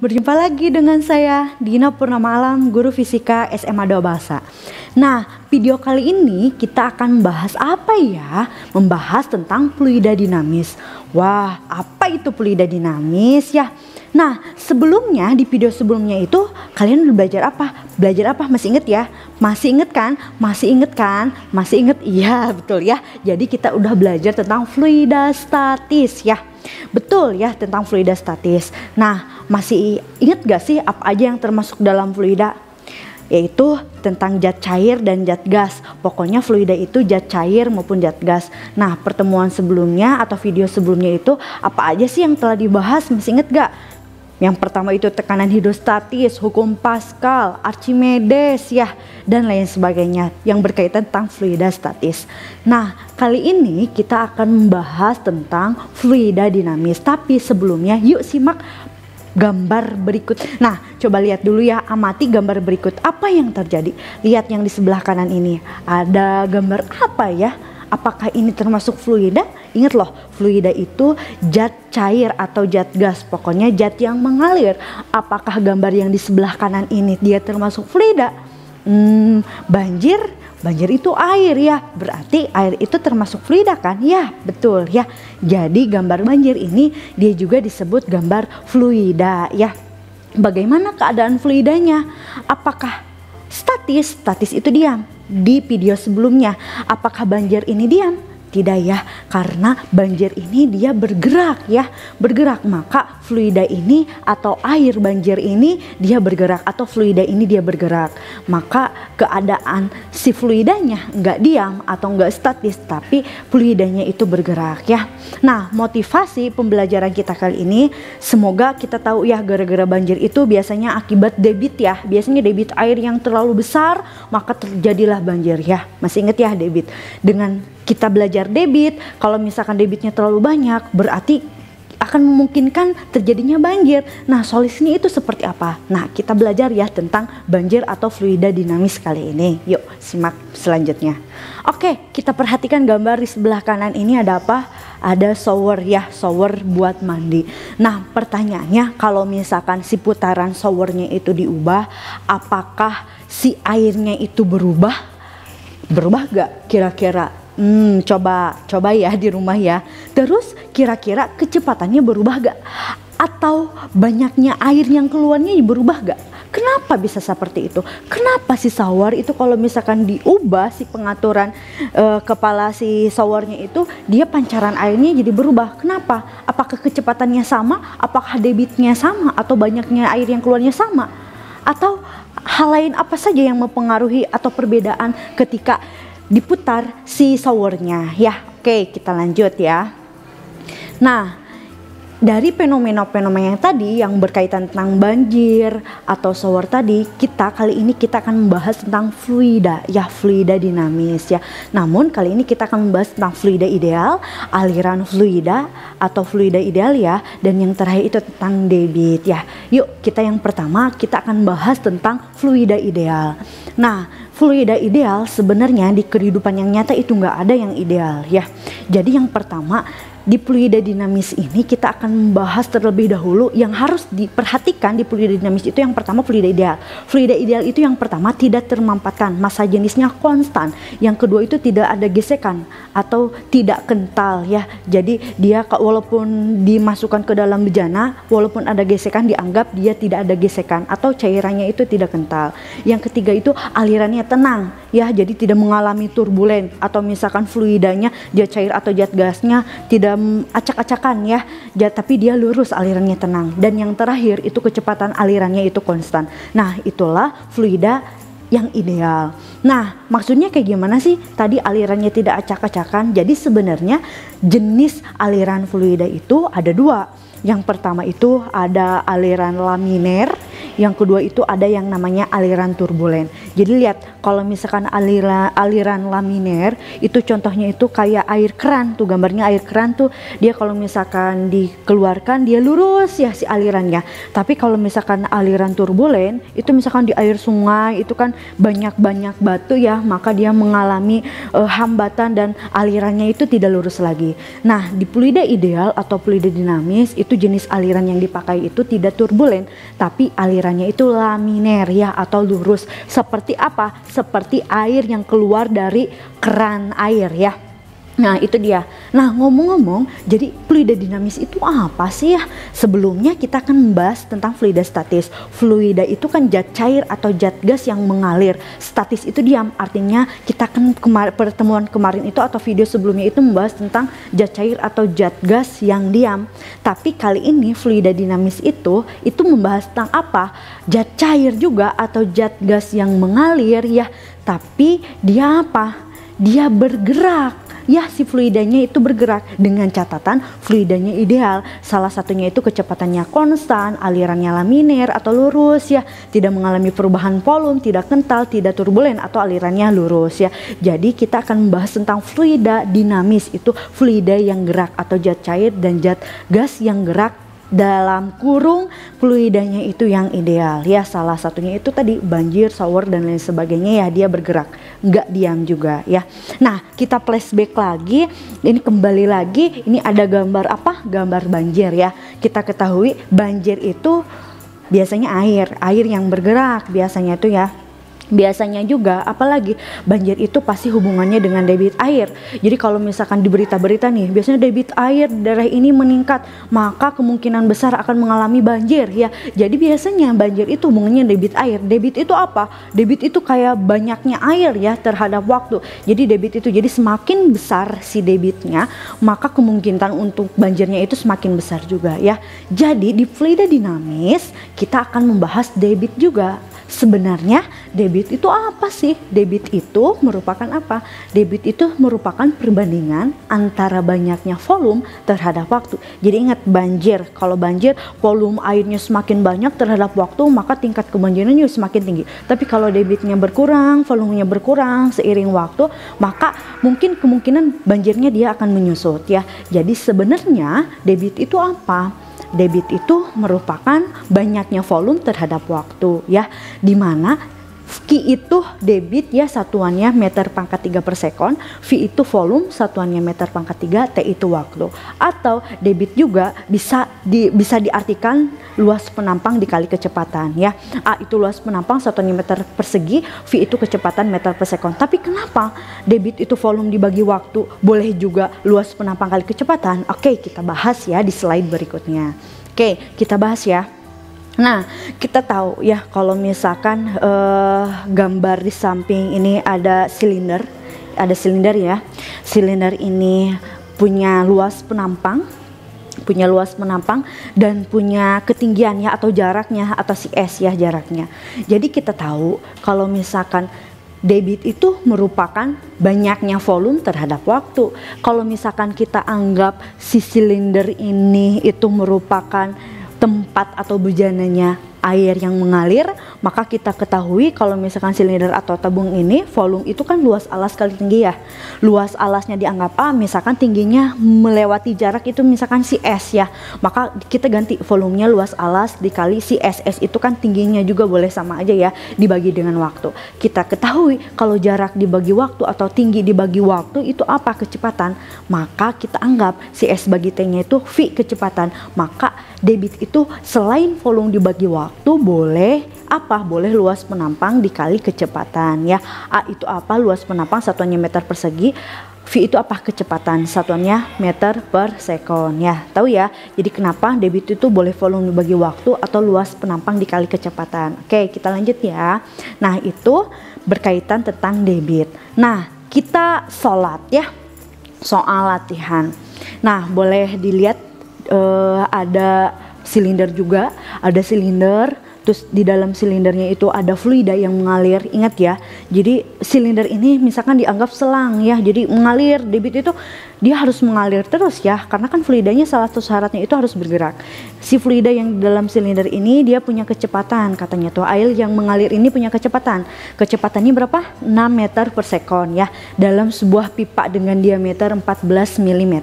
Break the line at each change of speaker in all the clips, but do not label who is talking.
berjumpa lagi dengan saya Dina Purnama Alam, guru fisika SMA 2 Bahasa. Nah, video kali ini kita akan membahas apa ya? Membahas tentang fluida dinamis. Wah, apa itu fluida dinamis ya? Nah, sebelumnya di video sebelumnya itu kalian udah belajar apa? Belajar apa? Masih inget ya? Masih inget kan? Masih inget kan? Masih inget? Iya, betul ya. Jadi kita udah belajar tentang fluida statis ya. Betul ya tentang fluida statis. Nah, masih inget gak sih apa aja yang termasuk dalam fluida? yaitu tentang zat cair dan zat gas. Pokoknya fluida itu zat cair maupun zat gas. Nah, pertemuan sebelumnya atau video sebelumnya itu apa aja sih yang telah dibahas? Masih inget gak? Yang pertama itu tekanan hidrostatis, hukum Pascal, Archimedes ya dan lain sebagainya yang berkaitan tentang fluida statis. Nah, kali ini kita akan membahas tentang fluida dinamis. Tapi sebelumnya yuk simak gambar berikut. Nah, coba lihat dulu ya, amati gambar berikut. Apa yang terjadi? Lihat yang di sebelah kanan ini. Ada gambar apa ya? Apakah ini termasuk fluida? Ingat loh, fluida itu zat cair atau zat gas, pokoknya zat yang mengalir. Apakah gambar yang di sebelah kanan ini dia termasuk fluida? Hmm, banjir, banjir itu air ya, berarti air itu termasuk fluida kan? Ya, betul ya. Jadi gambar banjir ini dia juga disebut gambar fluida ya. Bagaimana keadaan fluidanya? Apakah statis? Statis itu diam. Di video sebelumnya, apakah banjir ini diam? Tidak ya, karena banjir ini dia bergerak ya, bergerak. Maka fluida ini atau air banjir ini dia bergerak atau fluida ini dia bergerak. Maka keadaan si fluidanya nggak diam atau nggak statis, tapi fluidanya itu bergerak ya. Nah, motivasi pembelajaran kita kali ini semoga kita tahu ya gara-gara banjir itu biasanya akibat debit ya. Biasanya debit air yang terlalu besar maka terjadilah banjir ya. Masih ingat ya debit. Dengan kita belajar debit, kalau misalkan debitnya terlalu banyak, berarti akan memungkinkan terjadinya banjir. Nah, solusinya itu seperti apa? Nah, kita belajar ya tentang banjir atau fluida dinamis kali ini. Yuk, simak selanjutnya. Oke, kita perhatikan gambar di sebelah kanan ini ada apa? Ada shower ya, shower buat mandi. Nah, pertanyaannya kalau misalkan si putaran showernya itu diubah, apakah si airnya itu berubah? Berubah gak kira-kira? Hmm, coba coba ya di rumah ya. Terus kira-kira kecepatannya berubah gak? Atau banyaknya air yang keluarnya berubah gak? Kenapa bisa seperti itu? Kenapa si shower itu kalau misalkan diubah si pengaturan uh, kepala si showernya itu dia pancaran airnya jadi berubah. Kenapa? Apakah kecepatannya sama? Apakah debitnya sama? Atau banyaknya air yang keluarnya sama? Atau hal lain apa saja yang mempengaruhi atau perbedaan ketika diputar si showernya ya. Oke, kita lanjut ya. Nah, dari fenomena-fenomena yang tadi yang berkaitan tentang banjir atau shower tadi, kita kali ini kita akan membahas tentang fluida, ya fluida dinamis ya. Namun kali ini kita akan membahas tentang fluida ideal, aliran fluida atau fluida ideal ya, dan yang terakhir itu tentang debit ya. Yuk kita yang pertama kita akan bahas tentang fluida ideal. Nah, fluida ideal sebenarnya di kehidupan yang nyata itu nggak ada yang ideal ya. Jadi yang pertama di fluida dinamis ini kita akan membahas terlebih dahulu yang harus diperhatikan di fluida dinamis itu yang pertama fluida ideal. Fluida ideal itu yang pertama tidak termampatkan, massa jenisnya konstan. Yang kedua itu tidak ada gesekan atau tidak kental ya. Jadi dia walaupun dimasukkan ke dalam bejana, walaupun ada gesekan dianggap dia tidak ada gesekan atau cairannya itu tidak kental. Yang ketiga itu alirannya tenang ya, jadi tidak mengalami turbulen atau misalkan fluidanya dia cair atau zat gasnya tidak acak-acakan ya, ya, tapi dia lurus alirannya tenang. Dan yang terakhir itu kecepatan alirannya itu konstan. Nah itulah fluida yang ideal. Nah, maksudnya kayak gimana sih? Tadi alirannya tidak acak-acakan. Jadi sebenarnya jenis aliran fluida itu ada dua. Yang pertama itu ada aliran laminer yang kedua itu ada yang namanya aliran turbulen. Jadi lihat kalau misalkan aliran aliran laminer itu contohnya itu kayak air keran tuh gambarnya air keran tuh dia kalau misalkan dikeluarkan dia lurus ya si alirannya. Tapi kalau misalkan aliran turbulen itu misalkan di air sungai itu kan banyak-banyak batu ya maka dia mengalami uh, hambatan dan alirannya itu tidak lurus lagi. Nah, di fluida ideal atau fluida dinamis itu jenis aliran yang dipakai itu tidak turbulen tapi alirannya itu laminer ya atau lurus. Seperti apa? Seperti air yang keluar dari keran air ya. Nah itu dia. Nah ngomong-ngomong, jadi fluida dinamis itu apa sih ya? Sebelumnya kita akan membahas tentang fluida statis. Fluida itu kan zat cair atau zat gas yang mengalir. Statis itu diam, artinya kita akan kemar pertemuan kemarin itu atau video sebelumnya itu membahas tentang zat cair atau zat gas yang diam. Tapi kali ini fluida dinamis itu itu membahas tentang apa? Zat cair juga atau zat gas yang mengalir ya. Tapi dia apa? Dia bergerak ya si fluidanya itu bergerak dengan catatan fluidanya ideal. Salah satunya itu kecepatannya konstan, alirannya laminer atau lurus ya, tidak mengalami perubahan volume, tidak kental, tidak turbulen atau alirannya lurus ya. Jadi kita akan membahas tentang fluida dinamis itu fluida yang gerak atau zat cair dan zat gas yang gerak dalam kurung fluidanya itu yang ideal. Ya salah satunya itu tadi banjir shower dan lain sebagainya. Ya dia bergerak. Nggak diam juga ya. Nah kita flashback lagi. Ini kembali lagi ini ada gambar apa? Gambar banjir ya. Kita ketahui banjir itu biasanya air. Air yang bergerak biasanya itu ya biasanya juga apalagi banjir itu pasti hubungannya dengan debit air. Jadi kalau misalkan di berita-berita nih biasanya debit air daerah ini meningkat maka kemungkinan besar akan mengalami banjir ya. Jadi biasanya banjir itu hubungannya debit air. Debit itu apa? Debit itu kayak banyaknya air ya terhadap waktu. Jadi debit itu jadi semakin besar si debitnya maka kemungkinan untuk banjirnya itu semakin besar juga ya. Jadi di fluida dinamis kita akan membahas debit juga Sebenarnya debit itu apa sih? Debit itu merupakan apa? Debit itu merupakan perbandingan antara banyaknya volume terhadap waktu. Jadi ingat banjir, kalau banjir volume airnya semakin banyak terhadap waktu maka tingkat kebanjirannya semakin tinggi. Tapi kalau debitnya berkurang, volumenya berkurang seiring waktu, maka mungkin kemungkinan banjirnya dia akan menyusut ya. Jadi sebenarnya debit itu apa? Debit itu merupakan banyaknya volume terhadap waktu ya di mana Q itu debit ya satuannya meter pangkat 3 per sekon, V itu volume satuannya meter pangkat 3, T itu waktu. Atau debit juga bisa di, bisa diartikan luas penampang dikali kecepatan ya. A itu luas penampang satuannya meter persegi, V itu kecepatan meter per sekon. Tapi kenapa debit itu volume dibagi waktu boleh juga luas penampang kali kecepatan? Oke, kita bahas ya di slide berikutnya. Oke, kita bahas ya. Nah, kita tahu ya kalau misalkan uh, gambar di samping ini ada silinder, ada silinder ya. Silinder ini punya luas penampang, punya luas penampang dan punya ketinggiannya atau jaraknya atau si S ya jaraknya. Jadi kita tahu kalau misalkan debit itu merupakan banyaknya volume terhadap waktu. Kalau misalkan kita anggap si silinder ini itu merupakan tempat atau bejananya air yang mengalir, maka kita ketahui kalau misalkan silinder atau tabung ini volume itu kan luas alas kali tinggi ya. Luas alasnya dianggap A, misalkan tingginya melewati jarak itu misalkan si S ya. Maka kita ganti volumenya luas alas dikali si S. S itu kan tingginya juga boleh sama aja ya dibagi dengan waktu. Kita ketahui kalau jarak dibagi waktu atau tinggi dibagi waktu itu apa kecepatan, maka kita anggap si S bagi T-nya itu V kecepatan. Maka debit itu selain volume dibagi waktu waktu boleh apa? Boleh luas penampang dikali kecepatan ya. A itu apa? Luas penampang satuannya meter persegi. V itu apa? Kecepatan satuannya meter per sekon ya. Tahu ya? Jadi kenapa debit itu boleh volume dibagi waktu atau luas penampang dikali kecepatan. Oke, kita lanjut ya. Nah, itu berkaitan tentang debit. Nah, kita sholat ya. Soal latihan. Nah, boleh dilihat uh, ada silinder juga, ada silinder, terus di dalam silindernya itu ada fluida yang mengalir ingat ya. Jadi silinder ini misalkan dianggap selang ya jadi mengalir debit itu dia harus mengalir terus ya karena kan fluidanya salah satu syaratnya itu harus bergerak. Si fluida yang dalam silinder ini dia punya kecepatan katanya tuh. Air yang mengalir ini punya kecepatan. Kecepatannya berapa? 6 meter per sekon ya. Dalam sebuah pipa dengan diameter 14 mm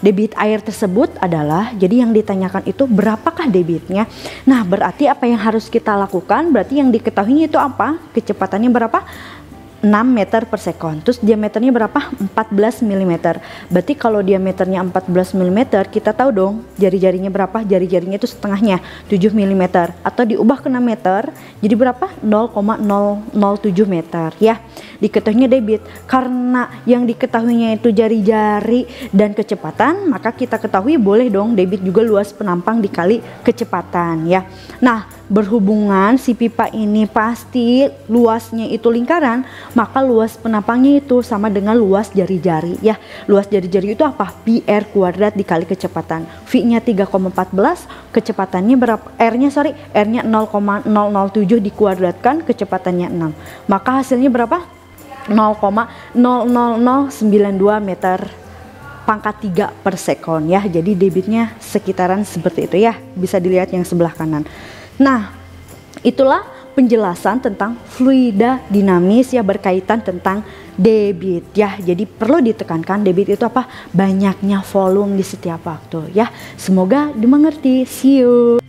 debit air tersebut adalah jadi yang ditanyakan itu berapakah debitnya? Nah berarti apa yang harus kita lakukan? Berarti yang diketahui itu apa? Kecepatannya berapa 6 meter per sekon. Terus diameternya berapa? 14 mm. Berarti kalau diameternya 14 mm, kita tahu dong jari-jarinya berapa? Jari-jarinya itu setengahnya 7 mm atau diubah ke 6 meter. Jadi berapa? 0,007 meter ya. Diketahuinya debit. Karena yang diketahuinya itu jari-jari dan kecepatan, maka kita ketahui boleh dong debit juga luas penampang dikali kecepatan ya. Nah, berhubungan si pipa ini pasti luasnya itu lingkaran, maka luas penampangnya itu sama dengan luas jari-jari ya. Luas jari-jari itu apa? Pi R kuadrat dikali kecepatan. V-nya 3,14, kecepatannya berapa? R-nya sorry, R-nya 0,007 dikuadratkan, kecepatannya 6. Maka hasilnya berapa? 0,00092 meter pangkat 3 per sekon ya. Jadi debitnya sekitaran seperti itu ya. Bisa dilihat yang sebelah kanan. Nah, itulah penjelasan tentang fluida dinamis ya berkaitan tentang debit ya. Jadi perlu ditekankan debit itu apa? Banyaknya volume di setiap waktu ya. Semoga dimengerti. See you.